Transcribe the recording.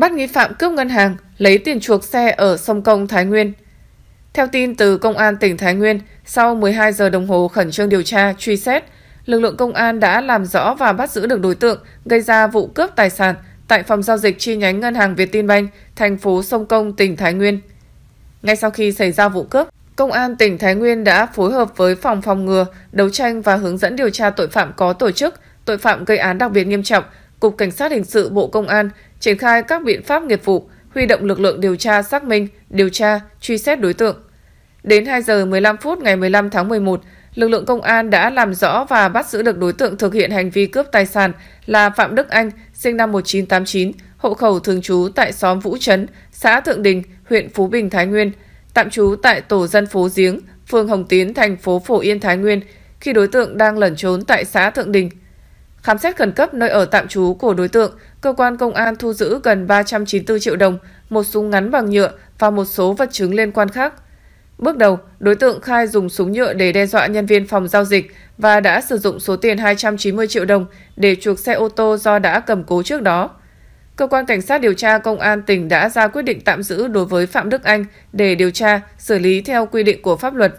bắt nghi phạm cướp ngân hàng, lấy tiền chuộc xe ở sông Công, Thái Nguyên. Theo tin từ Công an tỉnh Thái Nguyên, sau 12 giờ đồng hồ khẩn trương điều tra, truy xét, lực lượng công an đã làm rõ và bắt giữ được đối tượng gây ra vụ cướp tài sản tại phòng giao dịch chi nhánh Ngân hàng Vietinbank, thành phố Sông Công, tỉnh Thái Nguyên. Ngay sau khi xảy ra vụ cướp, Công an tỉnh Thái Nguyên đã phối hợp với phòng phòng ngừa, đấu tranh và hướng dẫn điều tra tội phạm có tổ chức, tội phạm gây án đặc biệt nghiêm trọng, Cục Cảnh sát Hình sự Bộ Công an triển khai các biện pháp nghiệp vụ, huy động lực lượng điều tra xác minh, điều tra, truy xét đối tượng. Đến 2 giờ 15 phút ngày 15 tháng 11, lực lượng công an đã làm rõ và bắt giữ được đối tượng thực hiện hành vi cướp tài sản là Phạm Đức Anh, sinh năm 1989, hộ khẩu thường trú tại xóm Vũ Trấn, xã Thượng Đình, huyện Phú Bình, Thái Nguyên, tạm trú tại tổ dân phố Giếng, phường Hồng Tiến, thành phố Phổ Yên, Thái Nguyên, khi đối tượng đang lẩn trốn tại xã Thượng Đình. Khám xét khẩn cấp nơi ở tạm trú của đối tượng, cơ quan công an thu giữ gần 394 triệu đồng, một súng ngắn bằng nhựa và một số vật chứng liên quan khác. Bước đầu, đối tượng khai dùng súng nhựa để đe dọa nhân viên phòng giao dịch và đã sử dụng số tiền 290 triệu đồng để chuộc xe ô tô do đã cầm cố trước đó. Cơ quan Cảnh sát điều tra Công an tỉnh đã ra quyết định tạm giữ đối với Phạm Đức Anh để điều tra, xử lý theo quy định của pháp luật.